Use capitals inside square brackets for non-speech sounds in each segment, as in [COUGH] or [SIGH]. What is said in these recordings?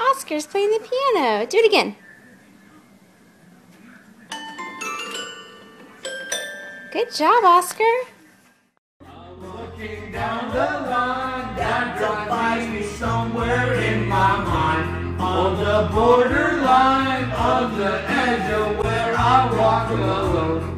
Oscar's playing the piano. Do it again. Good job, Oscar. Down the line, that find me somewhere in my mind. On the borderline, on the edge of where I walk alone.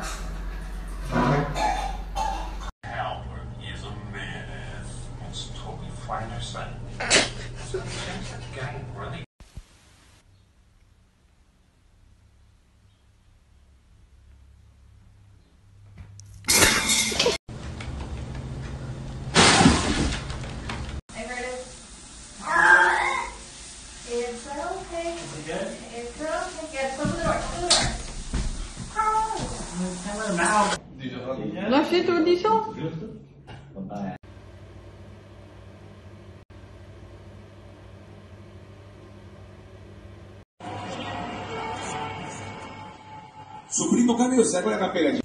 instead Waar zitten we, Diesel? Suo primo cambio serve la cappella di...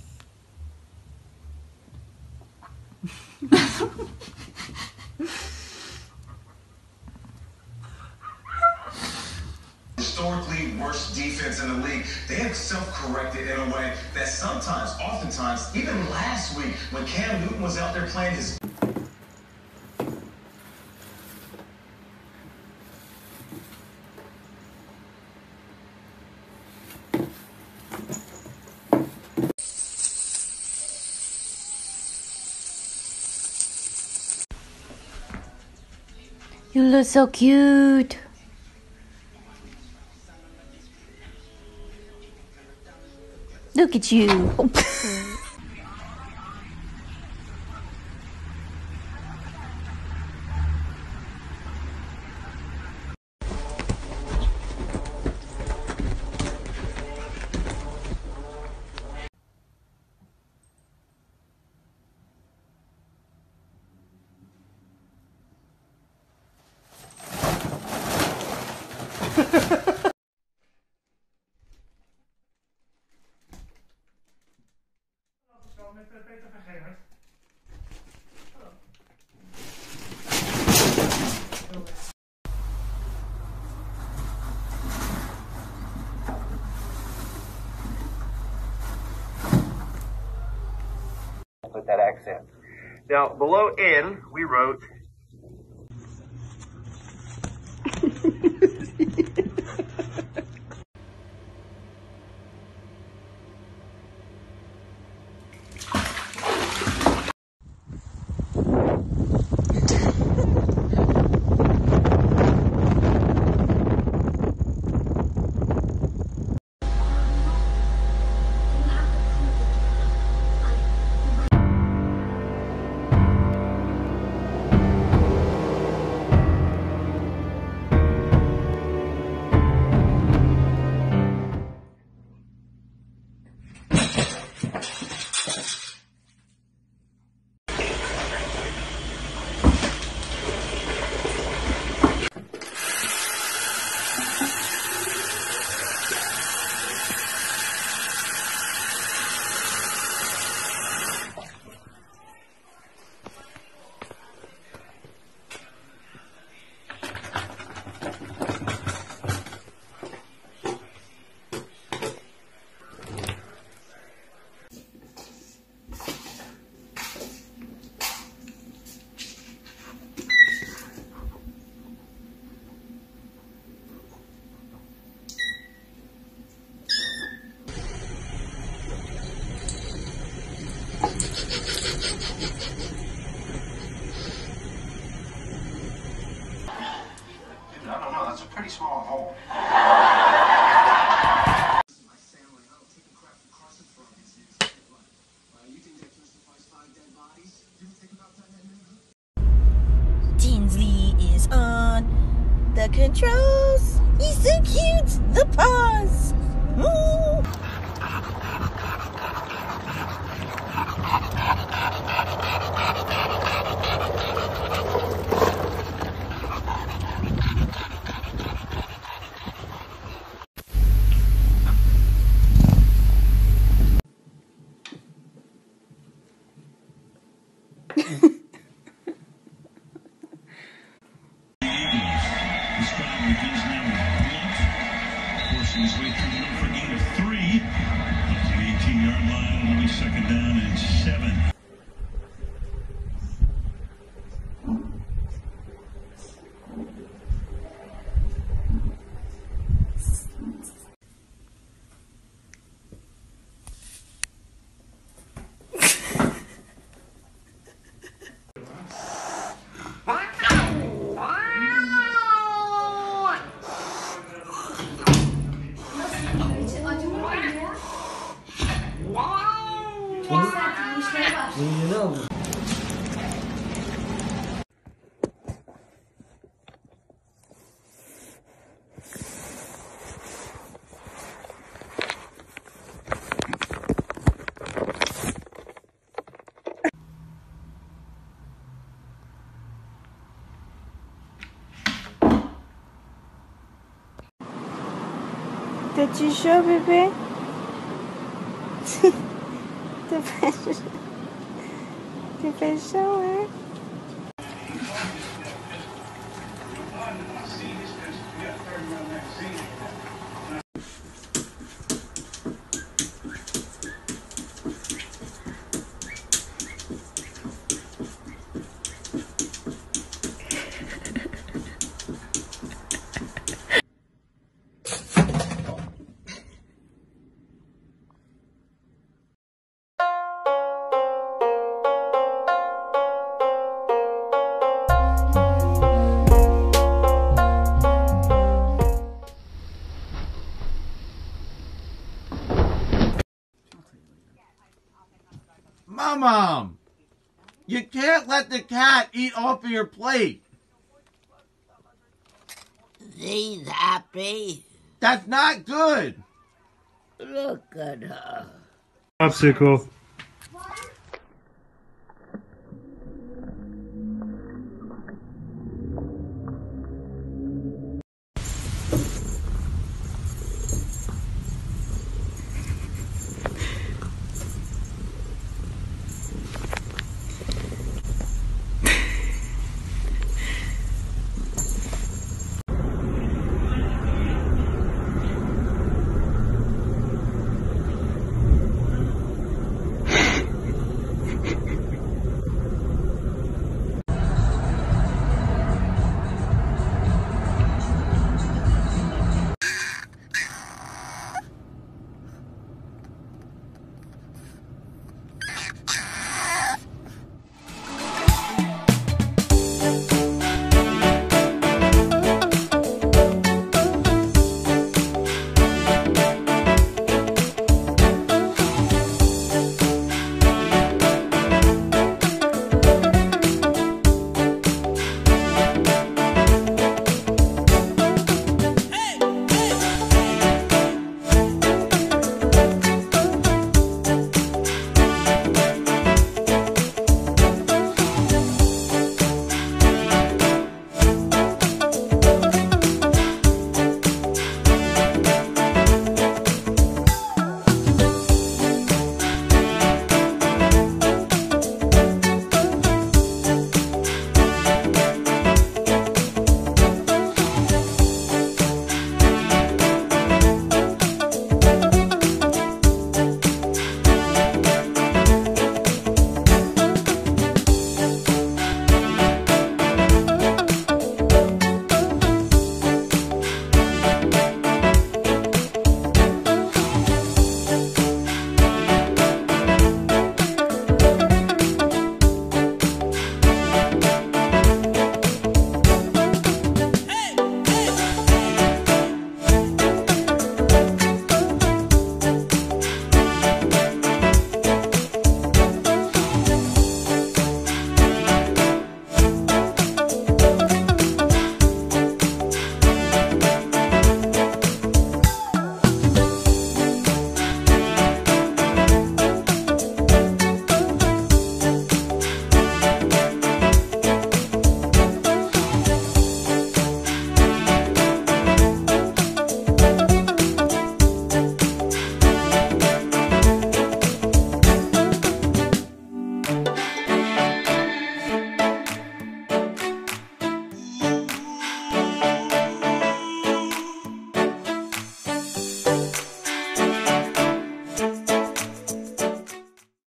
self-corrected in a way that sometimes, oftentimes, even last week when Cam Newton was out there playing his You look so cute. Look at you. [LAUGHS] Put that accent. Now, below N, we wrote the controls. He's so cute. The paws. Uyuşmaya başladı. Did you show bébé? [LAUGHS] T'as pas T'as pas chaud, hein? Mom, you can't let the cat eat off of your plate. She's happy. That's not good. Look at her. Popsicle.